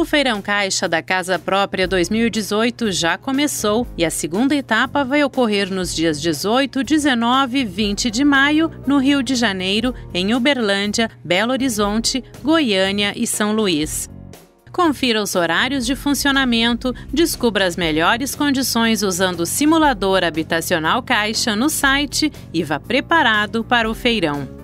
O Feirão Caixa da Casa Própria 2018 já começou e a segunda etapa vai ocorrer nos dias 18, 19 e 20 de maio, no Rio de Janeiro, em Uberlândia, Belo Horizonte, Goiânia e São Luís. Confira os horários de funcionamento, descubra as melhores condições usando o simulador habitacional Caixa no site e vá preparado para o feirão.